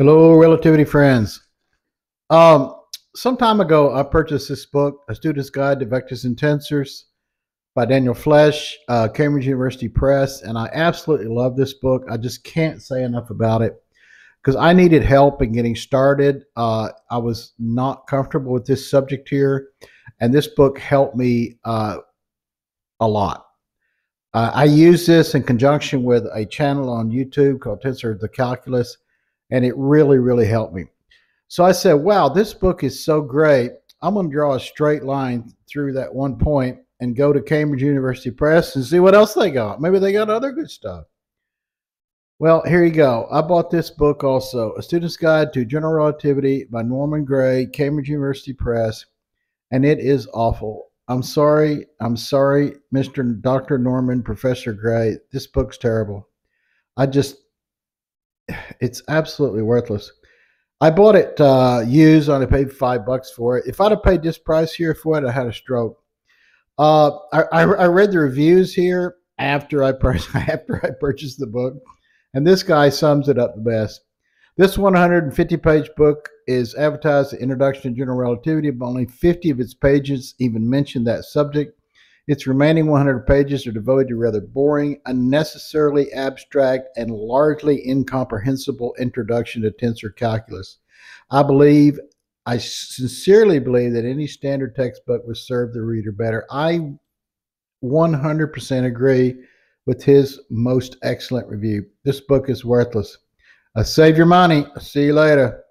Hello, relativity friends. Um, some time ago, I purchased this book, A Student's Guide to Vectors and Tensors by Daniel Fleisch, uh, Cambridge University Press, and I absolutely love this book. I just can't say enough about it because I needed help in getting started. Uh, I was not comfortable with this subject here, and this book helped me uh, a lot. Uh, I use this in conjunction with a channel on YouTube called Tensor the Calculus and it really, really helped me. So I said, wow, this book is so great. I'm going to draw a straight line through that one point and go to Cambridge University Press and see what else they got. Maybe they got other good stuff. Well, here you go. I bought this book also, A Student's Guide to General Relativity by Norman Gray, Cambridge University Press, and it is awful. I'm sorry. I'm sorry, Mr. Dr. Norman, Professor Gray. This book's terrible. I just it's absolutely worthless. I bought it uh, used. I paid five bucks for it. If I'd have paid this price here for it, I had a stroke. Uh, I, I, I, read the reviews here after I after I purchased the book, and this guy sums it up the best. This 150-page book is advertised as Introduction to General Relativity, but only 50 of its pages even mention that subject. Its remaining 100 pages are devoted to rather boring, unnecessarily abstract, and largely incomprehensible introduction to tensor calculus. I believe, I sincerely believe that any standard textbook would serve the reader better. I 100% agree with his most excellent review. This book is worthless. Uh, save your money. See you later.